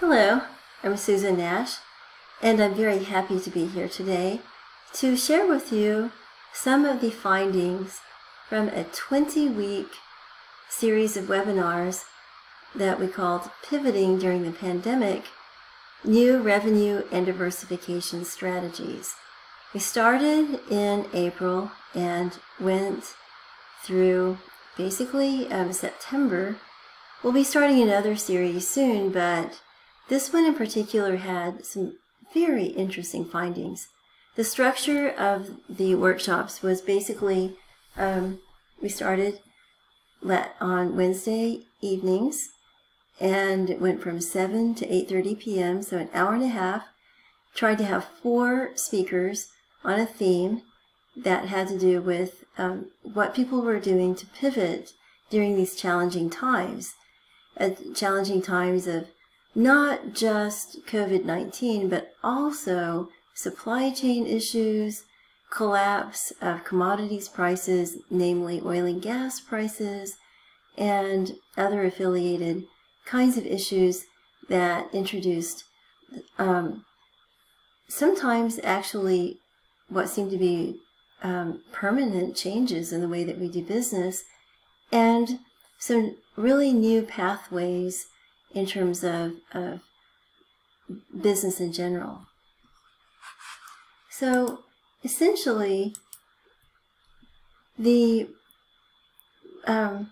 Hello, I'm Susan Nash, and I'm very happy to be here today to share with you some of the findings from a 20 week series of webinars that we called Pivoting During the Pandemic New Revenue and Diversification Strategies. We started in April and went through basically um, September. We'll be starting another series soon, but this one in particular had some very interesting findings. The structure of the workshops was basically um, we started on Wednesday evenings and it went from 7 to 8.30 p.m., so an hour and a half. Tried to have four speakers on a theme that had to do with um, what people were doing to pivot during these challenging times. Uh, challenging times of not just COVID 19, but also supply chain issues, collapse of commodities prices, namely oil and gas prices, and other affiliated kinds of issues that introduced um, sometimes actually what seemed to be um, permanent changes in the way that we do business and some really new pathways in terms of, of business in general. So essentially, the um,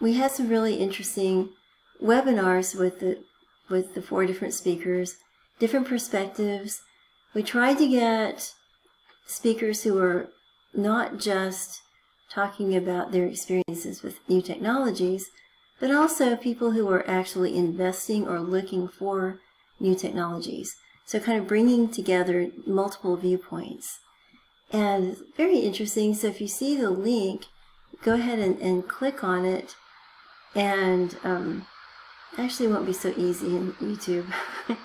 we had some really interesting webinars with the with the four different speakers, different perspectives. We tried to get speakers who were not just talking about their experiences with new technologies, but also people who are actually investing or looking for new technologies. So kind of bringing together multiple viewpoints. And very interesting. So if you see the link, go ahead and, and click on it. And um, actually won't be so easy in YouTube.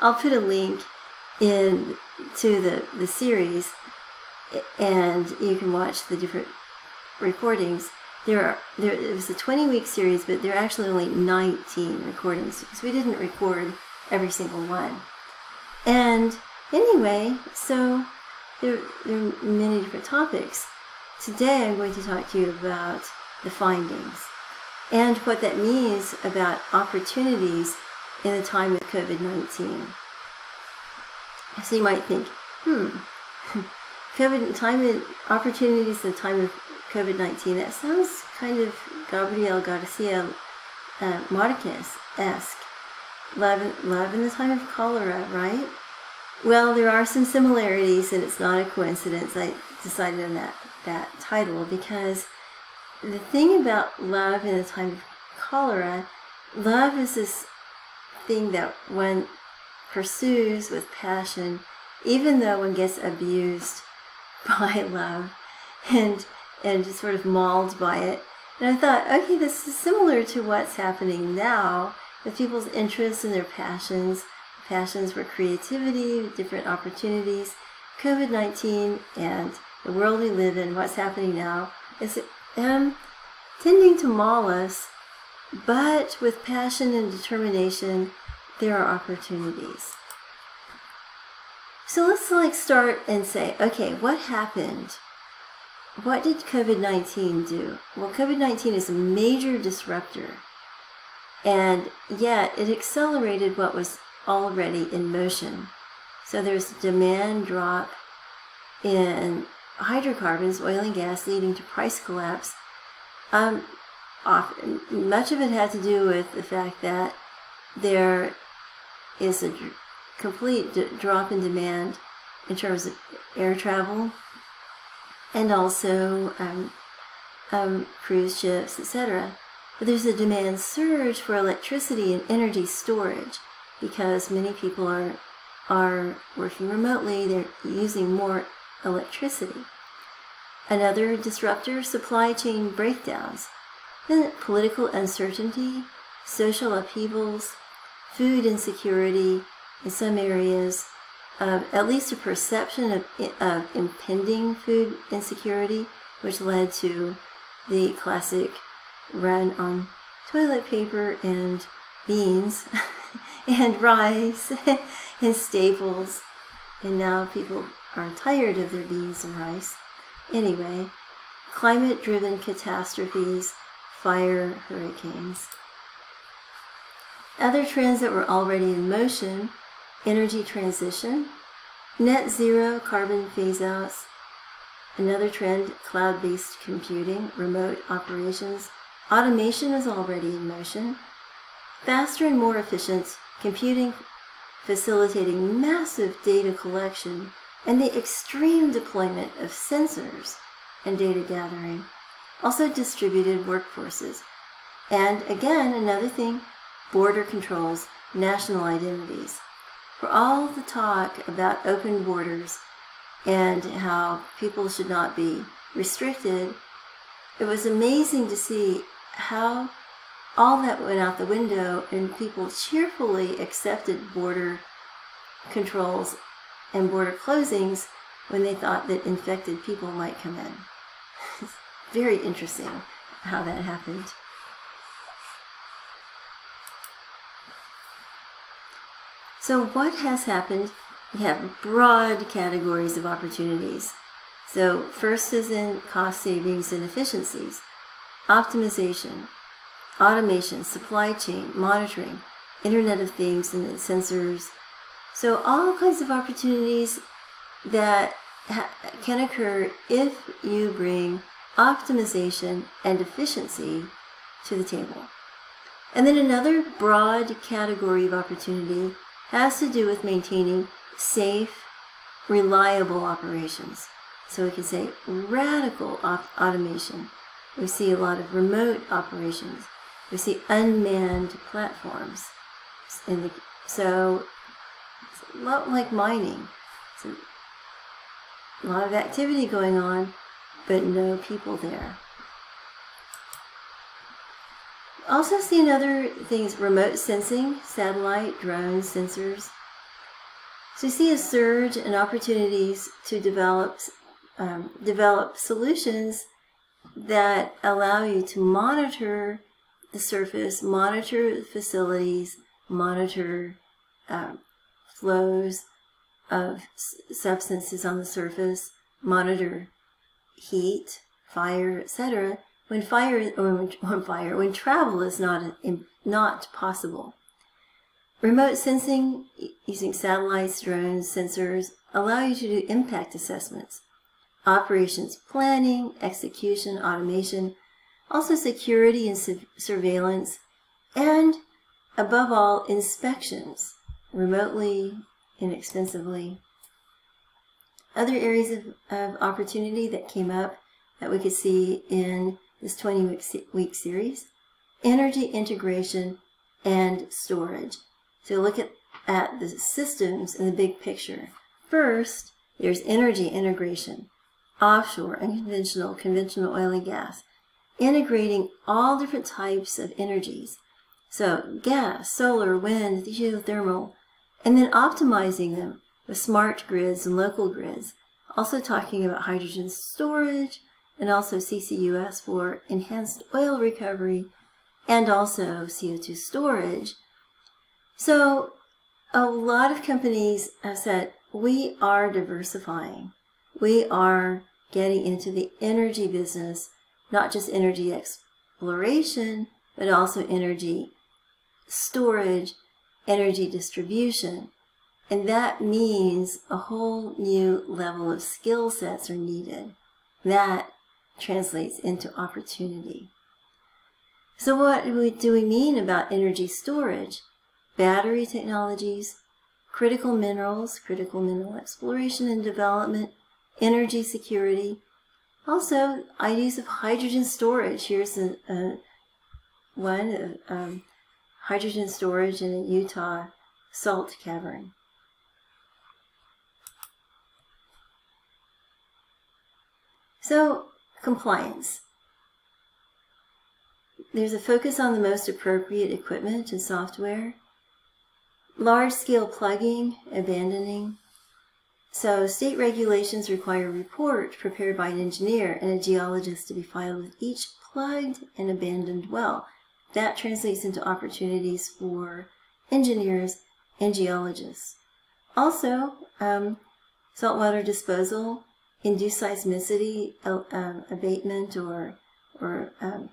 I'll put a link in to the, the series and you can watch the different recordings there are there it was a 20 week series but there are actually only 19 recordings because we didn't record every single one. And anyway so there, there are many different topics. Today i'm going to talk to you about the findings and what that means about opportunities in the time of covid-19 so you might think hmm covid time of opportunities in the time of COVID 19. That sounds kind of Gabriel Garcia uh, Marquez esque. Love, love in the time of cholera, right? Well, there are some similarities, and it's not a coincidence. I decided on that, that title because the thing about love in the time of cholera, love is this thing that one pursues with passion, even though one gets abused by love. And and just sort of mauled by it. And I thought, okay, this is similar to what's happening now with people's interests and their passions, passions for creativity, different opportunities. COVID 19 and the world we live in, what's happening now, is um, tending to maul us, but with passion and determination, there are opportunities. So let's like start and say, okay, what happened what did COVID 19 do? Well, COVID 19 is a major disruptor, and yet it accelerated what was already in motion. So there's demand drop in hydrocarbons, oil and gas, leading to price collapse. Um, often, much of it had to do with the fact that there is a complete drop in demand in terms of air travel, and also um, um, cruise ships, etc. But there's a demand surge for electricity and energy storage because many people are are working remotely. They're using more electricity. Another disruptor: supply chain breakdowns, then political uncertainty, social upheavals, food insecurity in some areas, uh, at least a perception of, of impending food insecurity, which led to the classic run on toilet paper and beans and rice and staples. And now people are tired of their beans and rice. Anyway, climate driven catastrophes, fire, hurricanes. Other trends that were already in motion energy transition, net zero carbon phase outs, another trend cloud based computing, remote operations, automation is already in motion, faster and more efficient computing facilitating massive data collection and the extreme deployment of sensors and data gathering, also distributed workforces. And again, another thing border controls, national identities. For all the talk about open borders and how people should not be restricted, it was amazing to see how all that went out the window and people cheerfully accepted border controls and border closings when they thought that infected people might come in. It's very interesting how that happened. So, what has happened? We have broad categories of opportunities. So, first is in cost savings and efficiencies, optimization, automation, supply chain, monitoring, Internet of Things and sensors. So, all kinds of opportunities that can occur if you bring optimization and efficiency to the table. And then another broad category of opportunity has to do with maintaining safe, reliable operations. So we can say radical op- automation. We see a lot of remote operations. We see unmanned platforms. In The, so it's a lot like mining. It's a lot of activity going on, but no people there. Also seen other things, remote sensing, satellite, drones, sensors. So you see a surge in opportunities to develop um, develop solutions that allow you to monitor the surface, monitor facilities, monitor um, flows of substances on the surface, monitor heat, fire, etc when fire or when fire when travel is not not possible. Remote sensing using satellites, drones, sensors allow you to do impact assessments, operations planning, execution, automation, also security and su- surveillance, and above all, inspections remotely, and inexpensively. Other areas of, of opportunity that came up that we could see in this 20 week, series energy integration and storage. So look at, at the systems in the big picture. First, there's energy integration, offshore, unconventional, conventional oil and gas, integrating all different types of energies. So gas, solar, wind, geothermal, and then optimizing them with smart grids and local grids. Also talking about hydrogen storage, and also CCUS for enhanced oil recovery and also CO2 storage. So a lot of companies have said, we are diversifying. We are getting into the energy business, not just energy exploration, but also energy storage, energy distribution. And that means a whole new level of skill sets are needed. That translates into opportunity. So, what do we mean about energy storage? Battery technologies, critical minerals, critical mineral exploration and development, energy security. Also, ideas of hydrogen storage. Here's a, a one um, hydrogen storage in a Utah salt cavern. So, Compliance. There's a focus on the most appropriate equipment and software. Large scale plugging, abandoning. So, state regulations require a report prepared by an engineer and a geologist to be filed with each plugged and abandoned well. that translates into opportunities for engineers and geologists. Also, um, saltwater disposal, induced seismicity uh, um, abatement, or or um,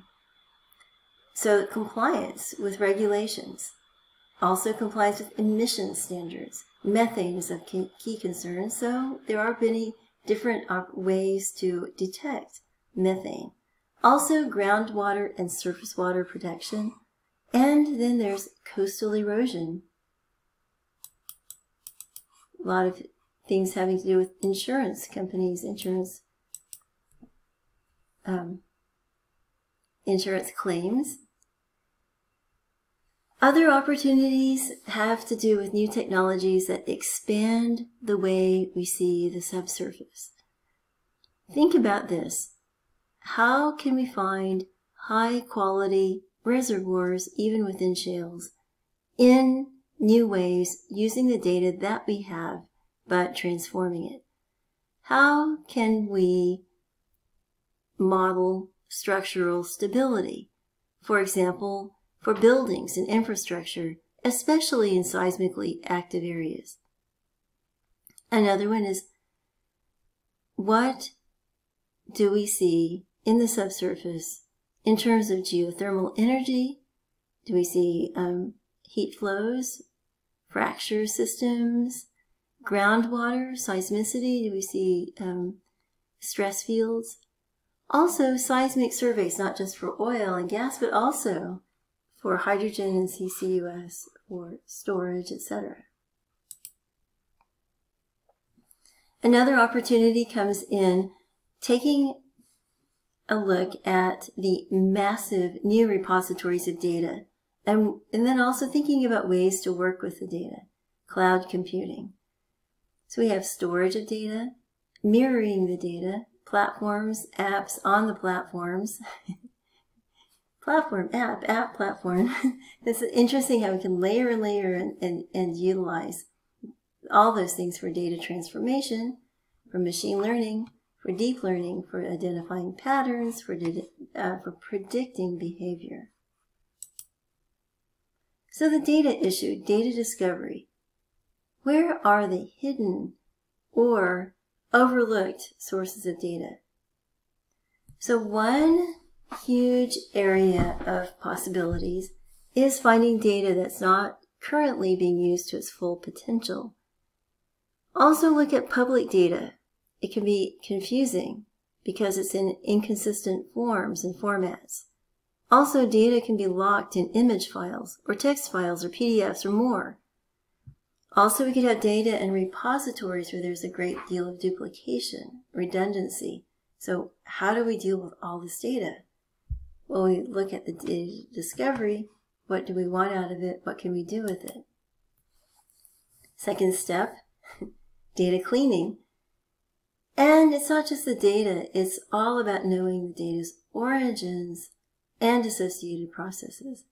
so compliance with regulations. Also compliance with emission standards. Methane is of key, key concern, so there are many different ways to detect methane. Also groundwater and surface water protection. And then there's coastal erosion. A lot of things having to do with insurance companies, insurance um, insurance claims. Other opportunities have to do with new technologies that expand the way we see the subsurface. Think about this. How can we find high quality reservoirs, even within shales, in new ways using the data that we have, but transforming it? How can we model structural stability? For example, for buildings and infrastructure, especially in seismically active areas. Another one is what do we see in the subsurface in terms of geothermal energy? Do we see um, heat flows, fracture systems, groundwater, seismicity? Do we see um, stress fields? Also, seismic surveys, not just for oil and gas, but also for hydrogen and CCUS for storage, etc. Another opportunity comes in taking a look at the massive new repositories of data and, and then also thinking about ways to work with the data, cloud computing. So we have storage of data, mirroring the data, platforms, apps on the platforms, platform, app, app platform. it's interesting how we can layer and layer and, and, and utilize all those things for data transformation, for machine learning, for deep learning, for identifying patterns, for, uh, for predicting behavior. So the data issue, data discovery. Where are the hidden or overlooked sources of data? So one huge area of possibilities is finding data that's not currently being used to its full potential. Also look at public data. It can be confusing because it's in inconsistent forms and formats. Also, data can be locked in image files or text files or PDFs or more. Also, we could have data and repositories where there's a great deal of duplication, redundancy. So how do we deal with all this data? Well, we look at the data discovery. What do we want out of it? What can we do with it? Second step, data cleaning. And it's not just the data, it's all about knowing the data's origins and associated processes.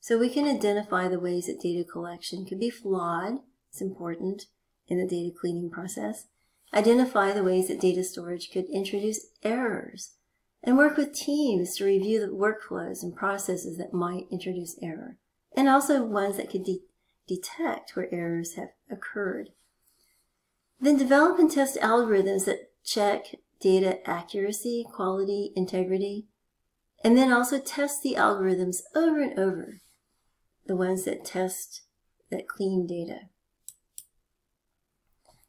So we can identify the ways that data collection can be flawed, it's important in the data cleaning process. Identify the ways that data storage could introduce errors and work with teams to review the workflows and processes that might introduce error, and also ones that could de detect where errors have occurred. Then develop and test algorithms that check data accuracy, quality, integrity, and then also test the algorithms over and over, the ones that test that clean data.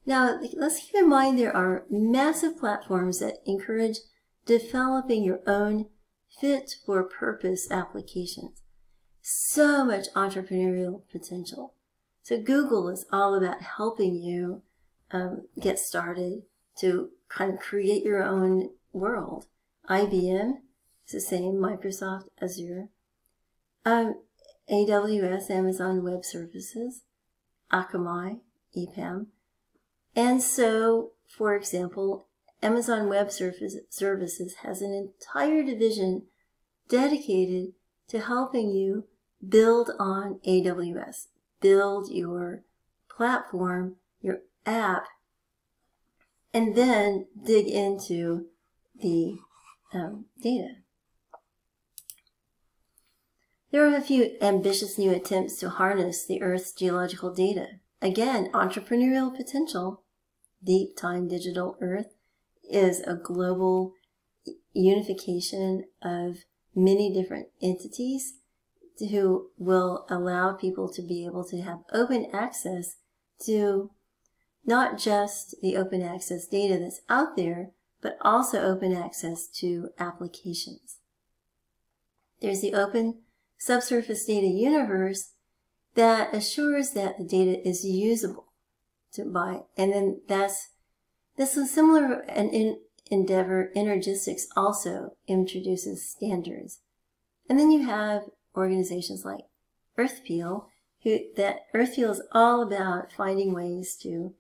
Now, let's keep in mind there are massive platforms that encourage developing your own fit for purpose applications. So much entrepreneurial potential. So Google is all about helping you um, get started to kind of create your own world. IBM is the same, Microsoft Azure. Um, AWS, Amazon Web Services, Akamai, EPAM. And so, for example, Amazon Web Services has an entire division dedicated to helping you build on AWS, build your platform, your app, and then dig into the um, data. There are a few ambitious new attempts to harness the Earth's geological data. Again, entrepreneurial potential. Deep Time Digital Earth is a global unification of many different entities who will allow people to be able to have open access to not just the open access data that's out there, but also open access to applications. There's the open subsurface data universe that assures that the data is usable to buy. And then that's, this is similar and in endeavor. Energistics also introduces standards. And then you have organizations like Earthpeel, who that Earthpeel is all about finding ways to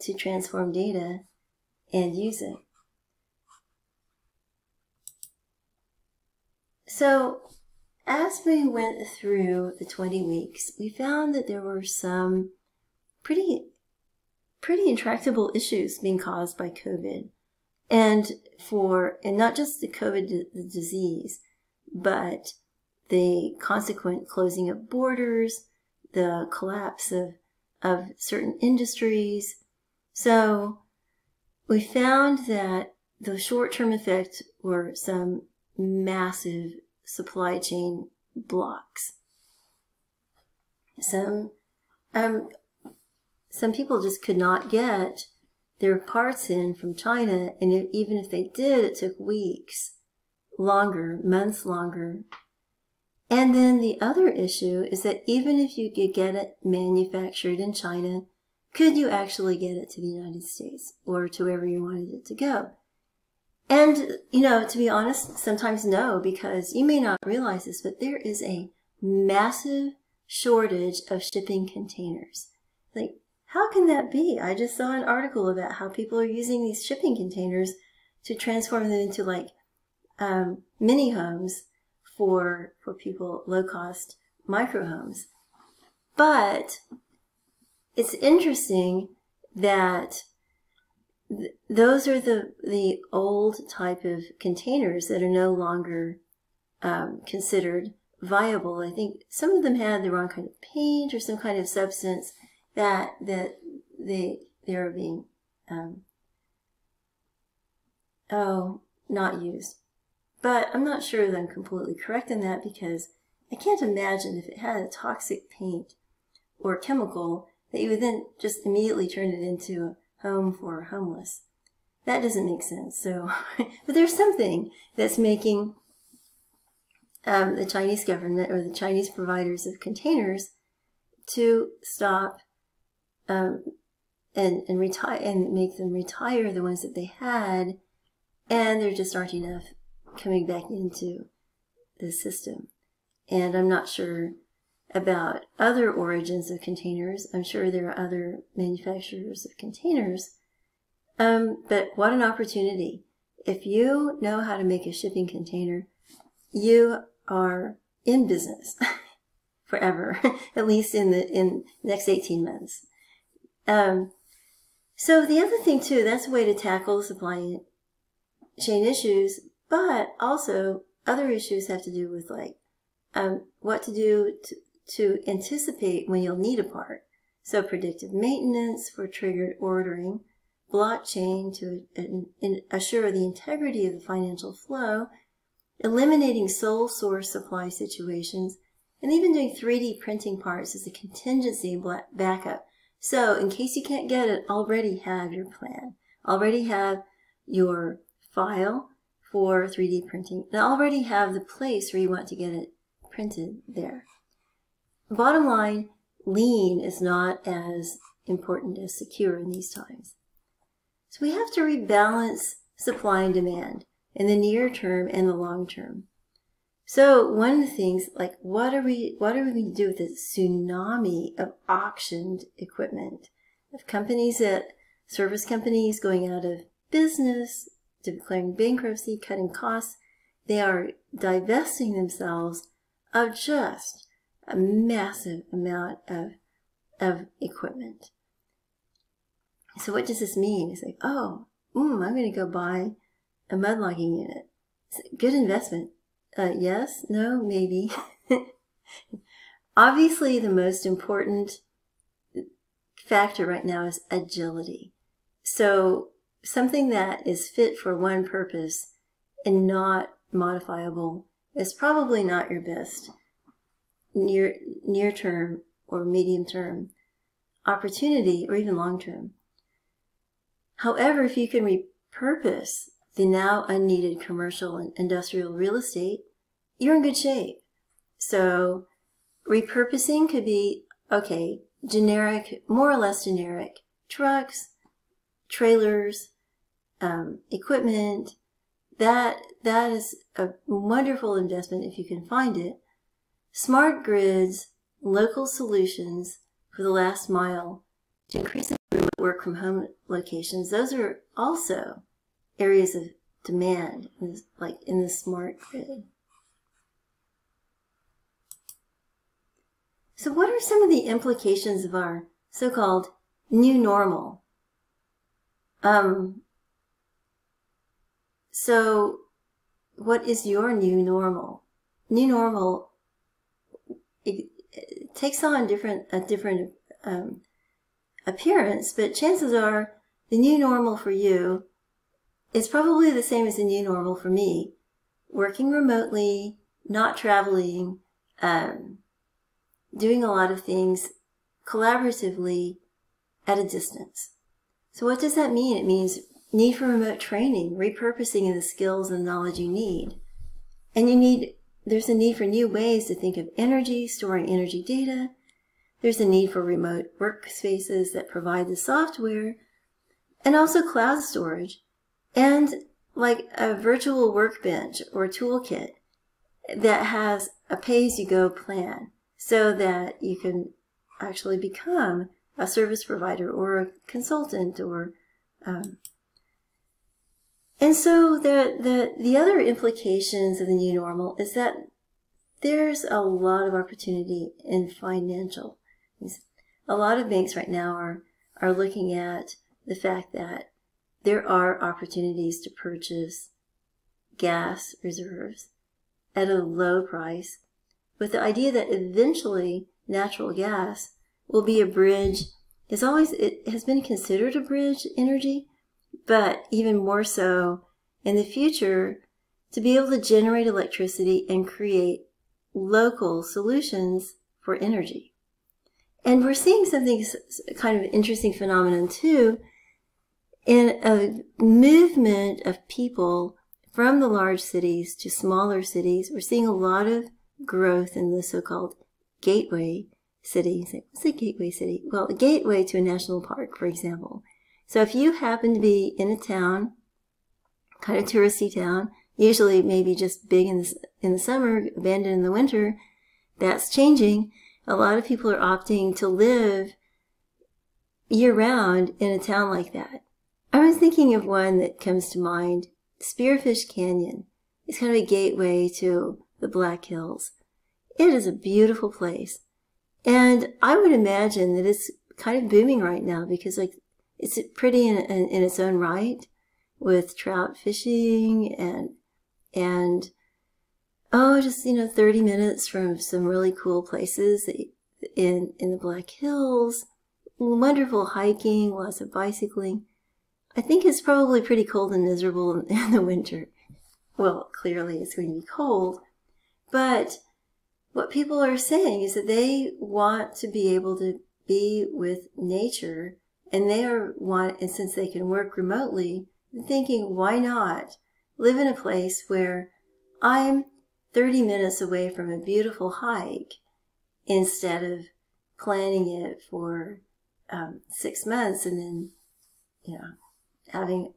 to transform data and use it. So as we went through the 20 weeks, we found that there were some pretty pretty intractable issues being caused by COVID. And for and not just the COVID the disease, but the consequent closing of borders, the collapse of, of certain industries. So we found that the short term effects were some massive supply chain blocks. Some um, some people just could not get their parts in from China, and even if they did, it took weeks, longer, months longer and then the other issue is that even if you could get it manufactured in China, could you actually get it to the United States or to wherever you wanted it to go? And, you know, to be honest, sometimes no, because you may not realize this, but there is a massive shortage of shipping containers. Like, how can that be? I just saw an article about how people are using these shipping containers to transform them into like um, mini homes for for people low cost micro homes. But it's interesting that th- those are the the old type of containers that are no longer um, considered viable. I think some of them had the wrong kind of paint or some kind of substance that that they they are being um, oh not used. But I'm not sure that I'm completely correct in that because I can't imagine if it had a toxic paint or chemical that you would then just immediately turn it into a home for homeless. That doesn't make sense. So, but there's something that's making um, the Chinese government or the Chinese providers of containers to stop um, and and retire and make them retire the ones that they had, and there just aren't enough coming back into the system. And I'm not sure about other origins of containers. I'm sure there are other manufacturers of containers. Um, but what an opportunity. If you know how to make a shipping container, you are in business forever, at least in the in next 18 months. Um, so the other thing too, that's a way to tackle supply chain issues but also, other issues have to do with like um, what to do to, to anticipate when you'll need a part. So, predictive maintenance for triggered ordering, blockchain to assure the integrity of the financial flow, eliminating sole source supply situations, and even doing 3D printing parts as a contingency backup. So, in case you can't get it, already have your plan, already have your file, for 3D printing and already have the place where you want to get it printed there. Bottom line, lean is not as important as secure in these times. So we have to rebalance supply and demand in the near term and the long term. So one of the things, like what are we what are we going to do with this tsunami of auctioned equipment? Of companies that service companies going out of business, declaring bankruptcy, cutting costs. They are divesting themselves of just a massive amount of, of equipment. So what does this mean? It's like, oh, mm, I'm going to go buy a mud logging unit. Good investment. Uh, yes, no, maybe. Obviously, the most important factor right now is agility. So, something that is fit for one purpose and not modifiable is probably not your best near near term or medium term opportunity or even long term. However, if you can repurpose the now unneeded commercial and industrial real estate, you're in good shape. So repurposing could be, okay, generic, more or less generic trucks, trailers, um, equipment. That, that is a wonderful investment if you can find it. Smart grids, local solutions for the last mile to increase work from home locations. Those are also areas of demand, like in the smart grid. So, what are some of the implications of our so called new normal? Um, so, what is your new normal? New normal it, takes on different a different um, appearance, but chances are the new normal for you is probably the same as the new normal for me. Working remotely, not traveling, um, doing a lot of things collaboratively at a distance. So what does that mean? It means need for remote training, repurposing of the skills and knowledge you need. And you need, there's a need for new ways to think of energy, storing energy data. There's a need for remote workspaces that provide the software and also cloud storage and like a virtual workbench or toolkit that has a pay as you go plan so that you can actually become a service provider or a consultant or um, and so the, the the other implications of the new normal is that there's a lot of opportunity in financial a lot of banks right now are are looking at the fact that there are opportunities to purchase gas reserves at a low price with the idea that eventually natural gas will be a bridge. Is always it has been considered a bridge energy but even more so in the future to be able to generate electricity and create local solutions for energy and we're seeing something kind of interesting phenomenon too in a movement of people from the large cities to smaller cities we're seeing a lot of growth in the so-called gateway cities. What's a gateway city? Well, a gateway to a national park, for example. So if you happen to be in a town, kind of touristy town, usually maybe just big in the, in the summer, abandoned in the winter, that's changing. A lot of people are opting to live year round in a town like that. I was thinking of one that comes to mind, Spearfish Canyon. It's kind of a gateway to the Black Hills. It is a beautiful place. And I would imagine that it's kind of booming right now because like it's pretty in, in, in its own right with trout fishing and, and, oh, just, you know, 30 minutes from some really cool places in, in the Black Hills, wonderful hiking, lots of bicycling. I think it's probably pretty cold and miserable in the winter. Well, clearly it's going to be cold, but what people are saying is that they want to be able to be with nature and they are want and since they can work remotely, thinking why not live in a place where I'm 30 minutes away from a beautiful hike instead of planning it for um, six months and then you know having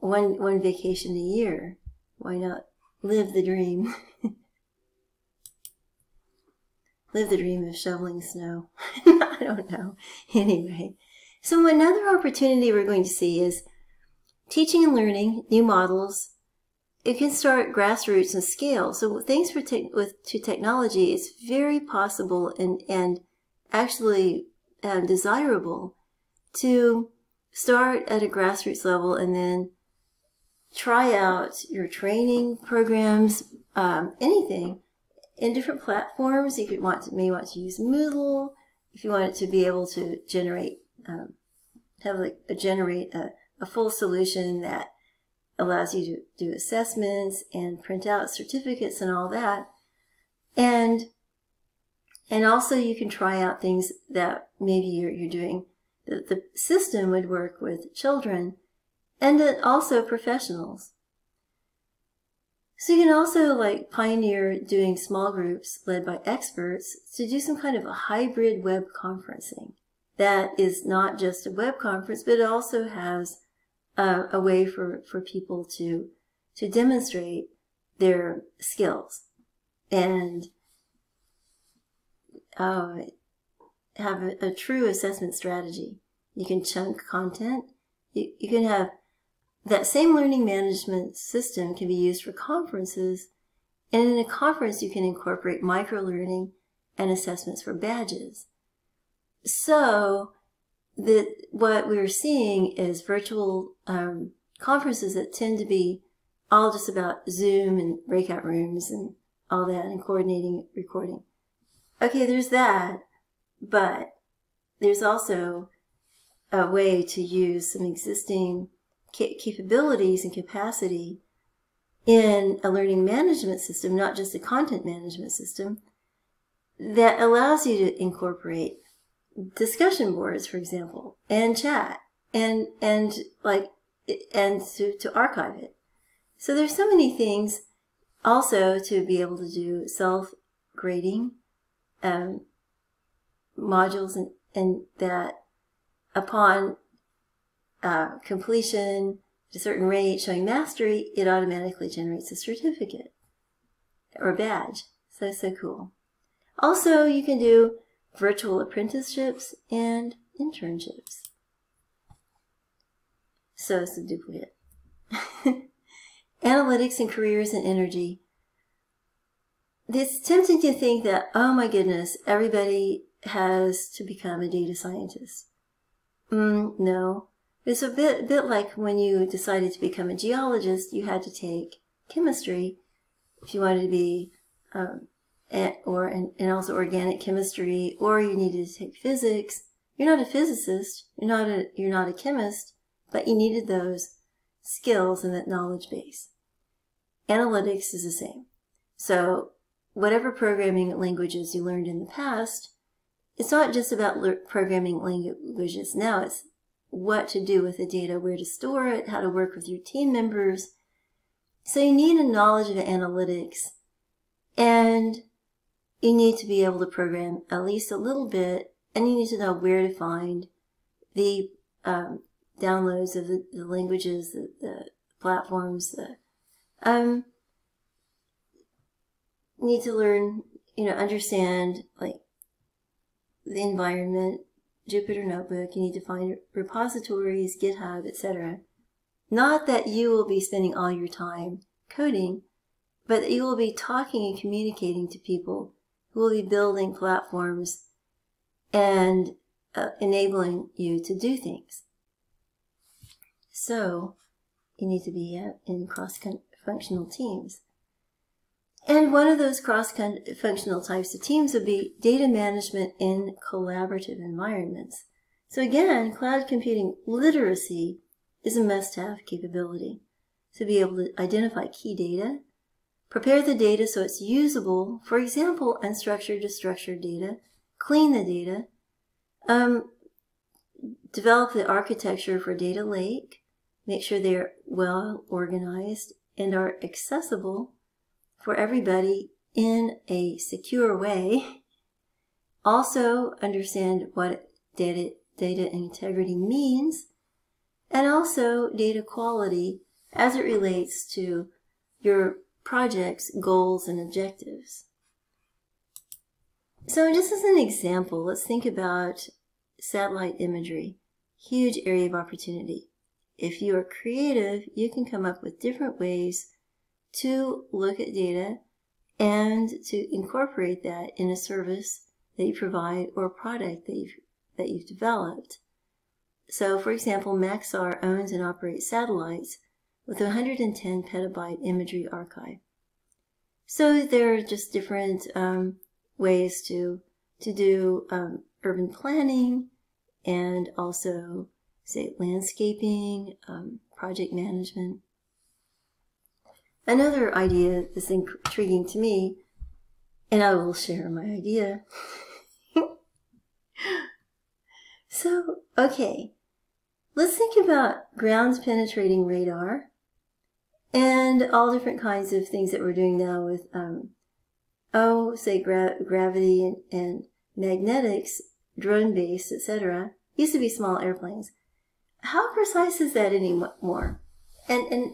one one vacation a year. Why not live the dream? live the dream of shoveling snow. I don't know. Anyway, so another opportunity we're going to see is teaching and learning new models. It can start grassroots and scale. So thanks for te- with to technology, it's very possible and and actually um, desirable to start at a grassroots level and then try out your training programs, um, anything in different platforms. If you want to, may want to use Moodle if you want it to be able to generate, um, have like a generate a, a full solution that allows you to do assessments and print out certificates and all that. And and also you can try out things that maybe you're, you're doing. The, the system would work with children and also professionals. So you can also like pioneer doing small groups led by experts to do some kind of a hybrid web conferencing that is not just a web conference, but it also has a, a way for, for people to, to demonstrate their skills and uh, have a, a, true assessment strategy. You can chunk content. You, you can have that same learning management system can be used for conferences. And in a conference, you can incorporate micro learning and assessments for badges. So what we're seeing is virtual um, conferences that tend to be all just about Zoom and breakout rooms and all that and coordinating recording. Okay, there's that, but there's also a way to use some existing capabilities and capacity in a learning management system, not just a content management system, that allows you to incorporate discussion boards, for example, and chat and, and like, and to, to archive it. So there's so many things also to be able to do self grading um, modules and, and that upon uh, completion at a certain rate showing mastery, it automatically generates a certificate or a badge. So, so cool. Also, you can do virtual apprenticeships and internships. So it's a duplicate. Analytics and careers and energy. It's tempting to think that, oh my goodness, everybody has to become a data scientist. Mm, no. It's a bit, bit like when you decided to become a geologist, you had to take chemistry if you wanted to be um, Eh, or and, and also organic chemistry, or you needed to take physics. You're not a physicist. You're not a you're not a chemist, but you needed those skills and that knowledge base. Analytics is the same. So whatever programming languages you learned in the past, it's not just about programming languages now. It's what to do with the data, where to store it, how to work with your team members. So you need a knowledge of analytics and you need to be able to program at least a little bit, and you need to know where to find the um, downloads of the, the languages, the, the, platforms. The, um, need to learn, you know, understand like the environment, Jupyter Notebook. You need to find repositories, GitHub, etc. Not that you will be spending all your time coding, but that you will be talking and communicating to people who will be building platforms and uh, enabling you to do things. So, you need to be uh, in cross-functional teams. And one of those cross-functional types of teams would be data management in collaborative environments. So again, cloud computing literacy is a must-have capability to be able to identify key data, Prepare the data so it's usable. For example, unstructured to structured data. Clean the data. Um, develop the architecture for data lake. Make sure they're well organized and are accessible for everybody in a secure way. Also understand what data, data integrity means and also data quality as it relates to your projects, goals, and objectives. So just as an example, let's think about satellite imagery. Huge area of opportunity. If you are creative, you can come up with different ways to look at data and to incorporate that in a service that you provide or a product that you've, that you've developed. So, for example, Maxar owns and operates satellites with a 110 petabyte imagery archive. So there are just different um, ways to to do um, urban planning and also say landscaping, um, project management. Another idea that's intriguing to me, and I will share my idea. so, okay, let's think about ground penetrating radar and all different kinds of things that we're doing now with, um, oh, say gra- gravity and, and magnetics, drone base, etc. Used to be small airplanes. How precise is that anymore? And and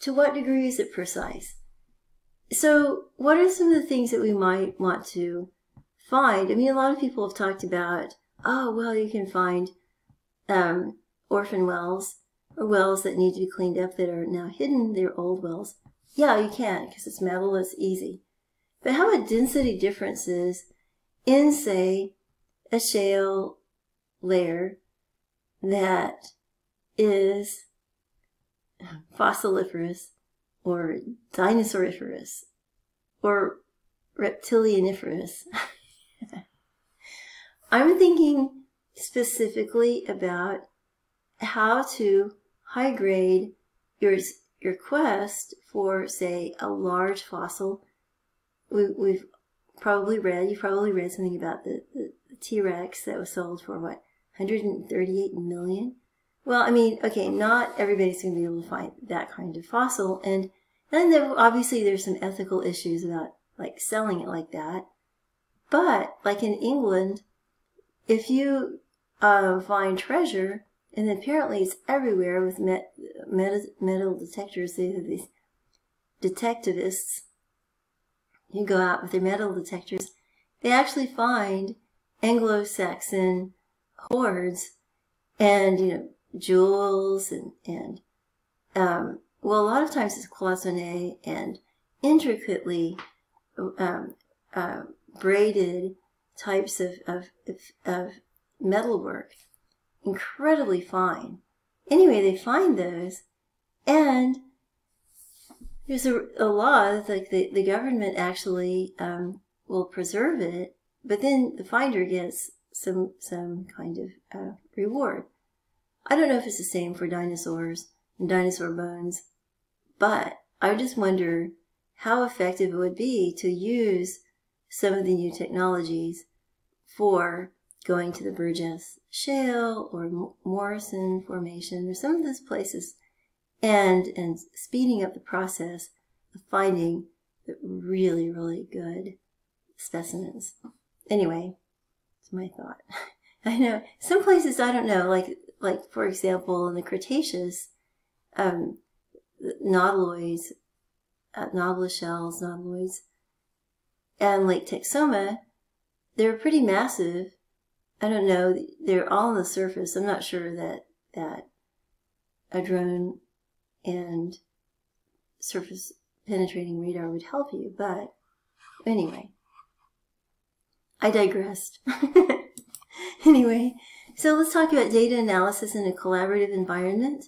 to what degree is it precise? So, what are some of the things that we might want to find? I mean, a lot of people have talked about, oh, well, you can find um, orphan wells or wells that need to be cleaned up that are now hidden. They're old wells. Yeah, you can because it's metal, it's easy. But how about density differences in, say, a shale layer that is fossiliferous or dinosauriferous or reptilianiferous? I'm thinking specifically about how to high grade your your quest for say a large fossil. We, we've probably read you've probably read something about the, the, the T Rex that was sold for what 138 million. Well, I mean, okay, not everybody's going to be able to find that kind of fossil, and and there, obviously there's some ethical issues about like selling it like that. But like in England, if you uh, find treasure, and apparently it's everywhere with met, met, metal detectors. They have these detectivists who go out with their metal detectors. They actually find Anglo-Saxon hoards and, you know, jewels and, and um, well, a lot of times it's cloisonne and intricately um, uh, braided types of, of, of, of metalwork incredibly fine. Anyway, they find those, and there's a, a law like the, the government actually um, will preserve it, but then the finder gets some some kind of uh, reward. I don't know if it's the same for dinosaurs and dinosaur bones, but I just wonder how effective it would be to use some of the new technologies for going to the Burgess Shale or Morrison Formation or some of those places and and speeding up the process of finding the really, really good specimens. Anyway, it's my thought. I know some places I don't know, like like for example in the Cretaceous, um, nautiloids, uh, nautilus shells, nautiloids, and Lake Texoma, they're pretty massive I don't know. They're all on the surface. I'm not sure that that a drone and surface penetrating radar would help you, but anyway, I digressed. anyway, so let's talk about data analysis in a collaborative environment,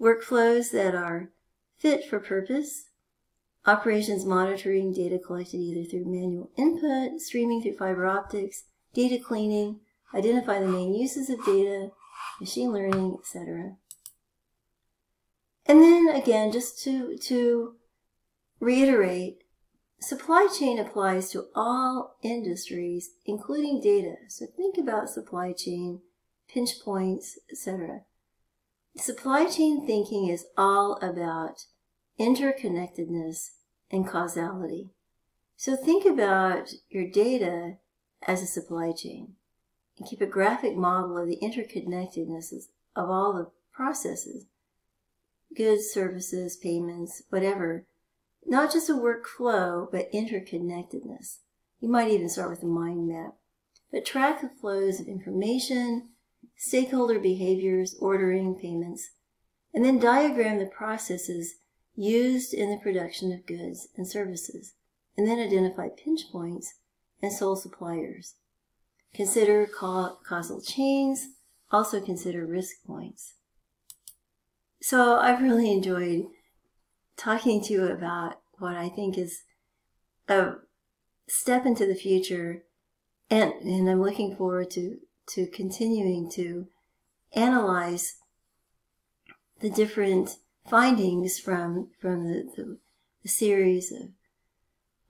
workflows that are fit for purpose, operations monitoring data collected either through manual input, streaming through fiber optics, data cleaning, identify the main uses of data, machine learning, etc. And then again, just to, to reiterate, supply chain applies to all industries, including data. So think about supply chain, pinch points, etc. Supply chain thinking is all about interconnectedness and causality. So think about your data as a supply chain and keep a graphic model of the interconnectedness of all the processes goods, services, payments, whatever. Not just a workflow, but interconnectedness. You might even start with a mind map. But track the flows of information, stakeholder behaviors, ordering, payments, and then diagram the processes used in the production of goods and services, and then identify pinch points and sole suppliers. Consider causal chains. Also consider risk points. So I've really enjoyed talking to you about what I think is a step into the future, and and I'm looking forward to to continuing to analyze the different findings from from the, the, the series of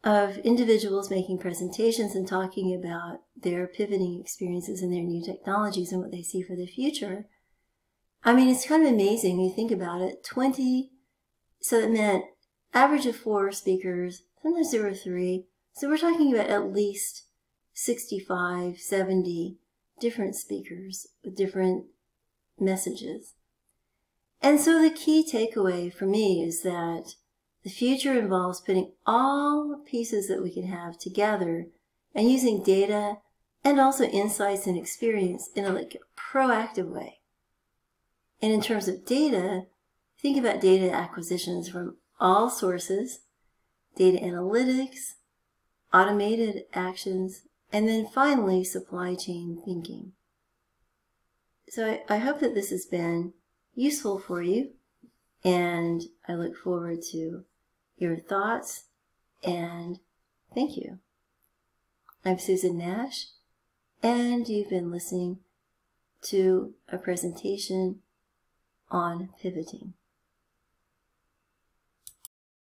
of individuals making presentations and talking about their pivoting experiences and their new technologies and what they see for the future. I mean, it's kind of amazing when you think about it. 20, so that meant average of four speakers, sometimes there were three. So we're talking about at least 65, 70 different speakers with different messages. And so the key takeaway for me is that the future involves putting all pieces that we can have together and using data and also insights and experience in a like proactive way. And in terms of data, think about data acquisitions from all sources, data analytics, automated actions, and then finally supply chain thinking. So I, I hope that this has been useful for you, and I look forward to your thoughts, and thank you. I'm Susan Nash, and you've been listening to a presentation on pivoting.